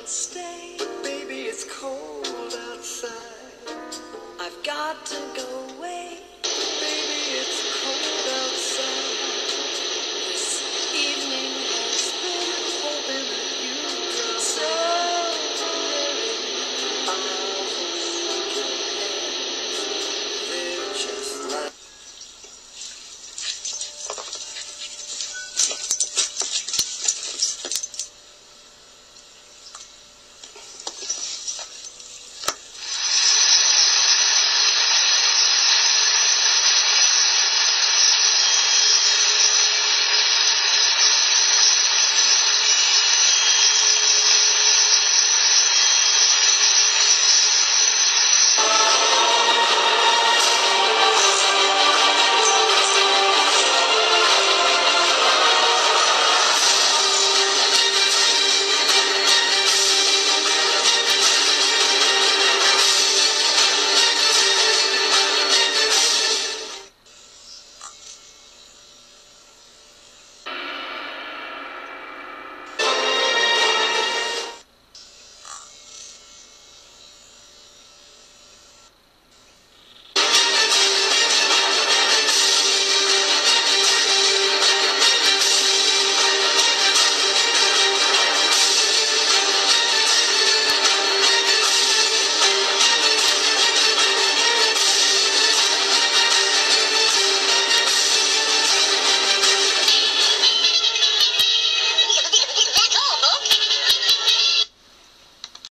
can't stay. Baby, it's cold outside. I've got to go away. Baby, it's cold.